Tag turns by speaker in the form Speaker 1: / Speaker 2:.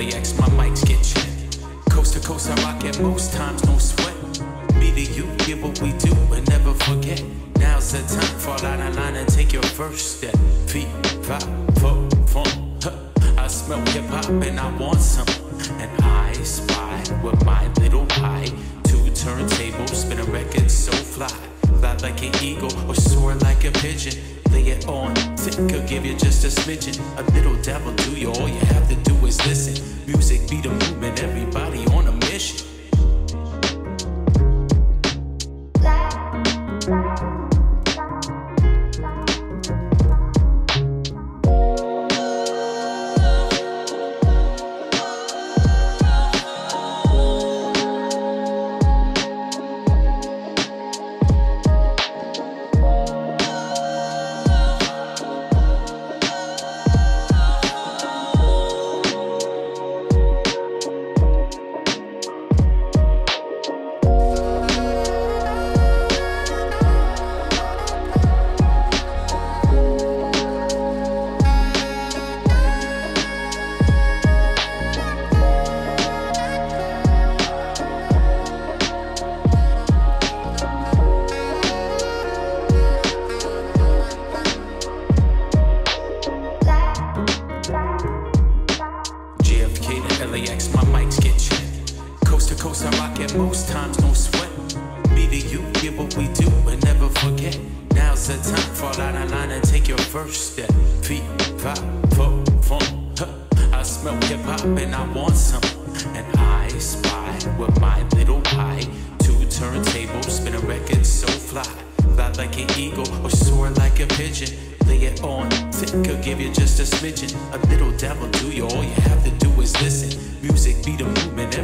Speaker 1: LAX, my mics get checked. Coast to coast, I rock it most times, no sweat. Me to you, give what we do and never forget. Now's the time, fall out of line and take your first step. Feet, five, four, four. I smell hip hop and I want some. And I spy with my little eye. Two turntables, spin a record so fly. Like an eagle or soar like a pigeon. Lay it on thick, I'll give you just a smidgen. A little dabble do you, all you have to do is listen. Music be the movement, everybody on a mission. Do never forget. Now's the time, fall out of line and take your first step. Feet, five, four, fun. Huh. I smell hip hop and I want some. And I spy with my little eye. Two turntables, spin a record so fly. Fly like an eagle or soar like a pigeon. Lay it on thick, I'll give you just a smidgen. A little dabble do you, all you have to do is listen. Music be the movement,